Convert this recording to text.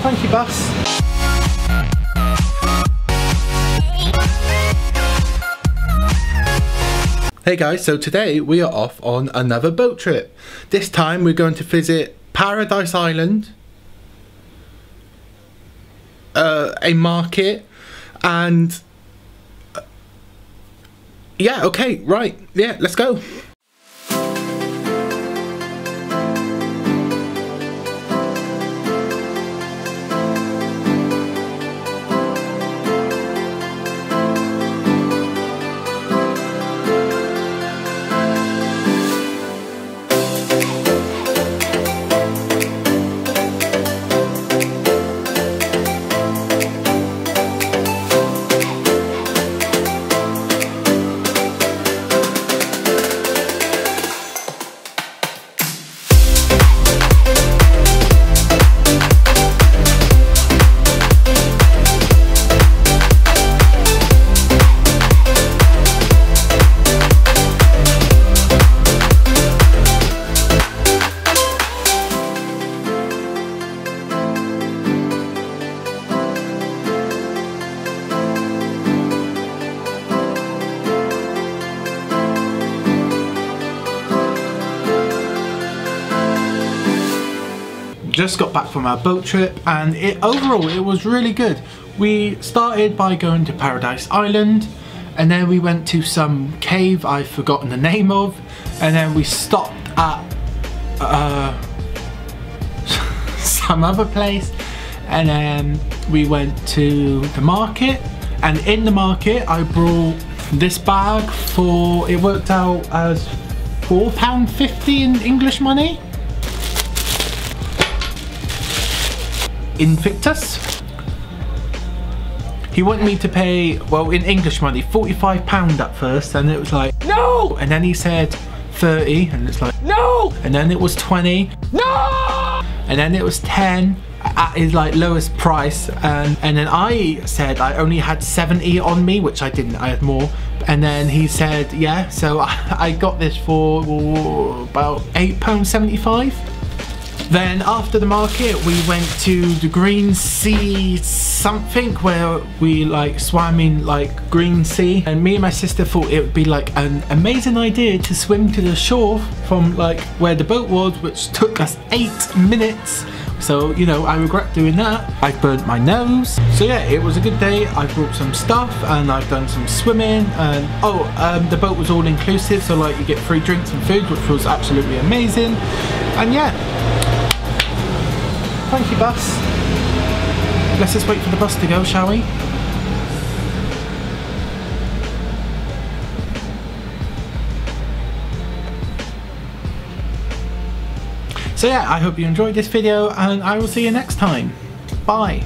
Thank you, bus. Hey guys, so today we are off on another boat trip. This time we're going to visit Paradise Island, uh, a market, and uh, yeah, okay, right, yeah, let's go. Just got back from our boat trip and it overall it was really good. We started by going to Paradise Island and then we went to some cave I've forgotten the name of and then we stopped at uh, some other place and then we went to the market and in the market I brought this bag for it worked out as £4.50 in English money Invictus. He wanted me to pay, well in English money, £45 at first and it was like, no! And then he said 30 and it's like, no! And then it was 20, no! And then it was 10 at his like lowest price and, and then I said I only had 70 on me, which I didn't, I had more. And then he said, yeah, so I, I got this for about £8.75. Then after the market we went to the Green Sea something where we like swam in like Green Sea and me and my sister thought it would be like an amazing idea to swim to the shore from like where the boat was which took us eight minutes so you know I regret doing that. I burnt my nose. So yeah it was a good day. I brought some stuff and I've done some swimming and oh um, the boat was all inclusive so like you get free drinks and food which was absolutely amazing and yeah Thank you, bus. Let's just wait for the bus to go, shall we? So yeah, I hope you enjoyed this video and I will see you next time. Bye.